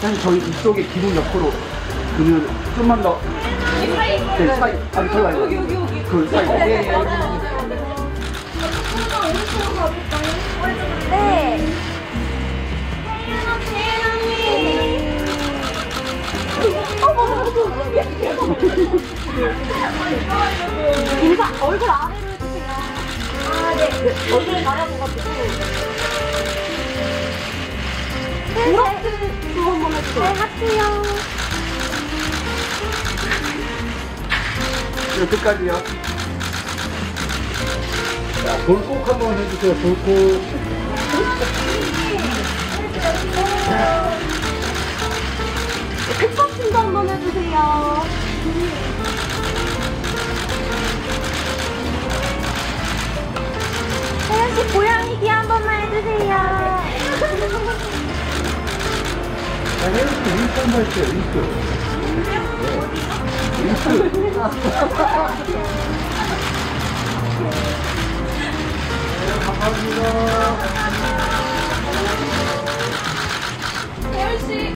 사실 저희 이쪽에 기둥 옆으로 그는 좀만 더. 네, 사이. 아니, 아니고. 여기, 여기, 여기. 그 사이. 예, 예, 여기. 네. 인사 얼굴. 아, 네. 얼굴 가려보가지고. 하트 또 한번 해주세요. 네, 하트요. 여기까지요. 자, 돌꼭 한번 해주세요, 돌꼭. 고양이 귀 한 번만 해주세요. 자, 헬스 윙크 한번 해주세요, 윙크. 감사합니다.